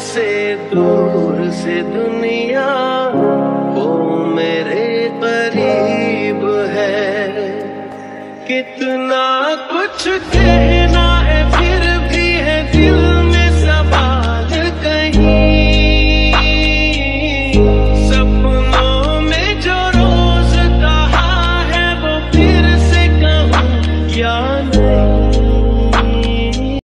से दूर से दुनिया वो मेरे करीब है। कितना कुछ कह